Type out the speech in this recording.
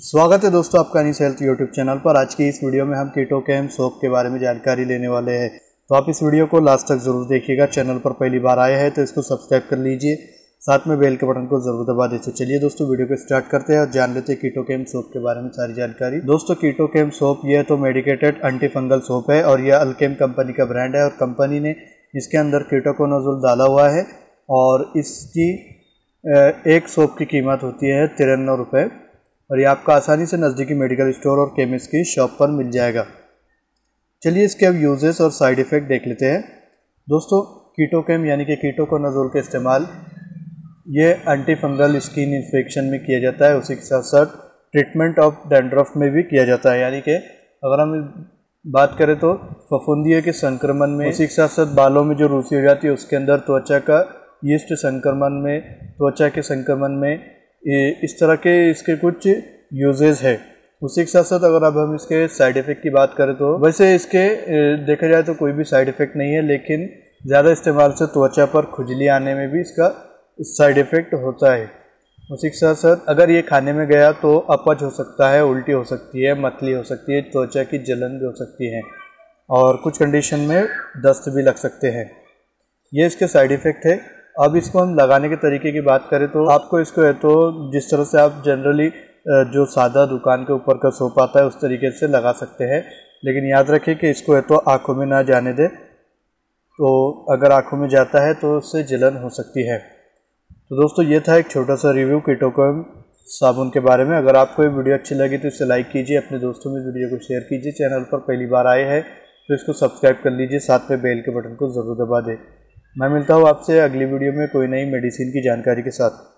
स्वागत है दोस्तों आपका अनिस हेल्थ यूट्यूब चैनल पर। आज की इस वीडियो में हम कीटोकेम सोप के बारे में जानकारी लेने वाले हैं। तो आप इस वीडियो को लास्ट तक ज़रूर देखिएगा। चैनल पर पहली बार आए हैं तो इसको सब्सक्राइब कर लीजिए। साथ में बेल के बटन को ज़रूर दबा दीजिए तो चलिए दोस्तों वीडियो को स्टार्ट करते हैं और जान लेते हैं कीटोकेम सोप के बारे में सारी जानकारी। दोस्तों कीटोकेम सोप यह तो मेडिकेटेड एंटी फंगल सोप है और यह अल्केम कंपनी का ब्रांड है और कंपनी ने इसके अंदर कीटोकोनोजोल डाला हुआ है और इसकी एक सोप की कीमत होती है तिरानवे रुपये और ये आपका आसानी से नज़दीकी मेडिकल स्टोर और केमिस्ट की शॉप पर मिल जाएगा। चलिए इसके अब यूजेस और साइड इफ़ेक्ट देख लेते हैं। दोस्तों कीटोकेम यानी कि कीटो को कीटोकोनाजोल का इस्तेमाल, ये एंटी फंगल स्किन इन्फेक्शन में किया जाता है। उसी के साथ साथ ट्रीटमेंट ऑफ़ डेंड्रफ में भी किया जाता है। यानी कि अगर हम बात करें तो फफूंदियों के संक्रमण में, उसी के साथ साथ बालों में जो रूसी हो जाती है, उसके अंदर त्वचा का यीस्ट संक्रमण में, त्वचा के संक्रमण में इस तरह के इसके कुछ यूजेज है। उसी के साथ साथ अगर अब हम इसके साइड इफ़ेक्ट की बात करें तो वैसे इसके देखा जाए तो कोई भी साइड इफ़ेक्ट नहीं है, लेकिन ज़्यादा इस्तेमाल से त्वचा पर खुजली आने में भी इसका साइड इफ़ेक्ट होता है। उसी के साथ साथ अगर ये खाने में गया तो अपच हो सकता है, उल्टी हो सकती है, मतली हो सकती है, त्वचा की जलन भी हो सकती है और कुछ कंडीशन में दस्त भी लग सकते हैं। ये इसके साइड इफ़ेक्ट है। अब इसको हम लगाने के तरीके की बात करें तो आपको इसको है तो जिस तरह से आप जनरली जो सादा दुकान के ऊपर का सोप आता है उस तरीके से लगा सकते हैं। लेकिन याद रखें कि इसको है तो आँखों में ना जाने दें। तो अगर आँखों में जाता है तो उससे जलन हो सकती है। तो दोस्तों, ये था एक छोटा सा रिव्यू कीटोकोम साबुन के बारे में। अगर आपको ये वीडियो अच्छी लगी तो इसे लाइक कीजिए, अपने दोस्तों में वीडियो को शेयर कीजिए। चैनल पर पहली बार आए हैं तो इसको सब्सक्राइब कर लीजिए, साथ में बेल के बटन को ज़रूर दबा दें। मैं मिलता हूँ आपसे अगली वीडियो में कोई नई मेडिसिन की जानकारी के साथ।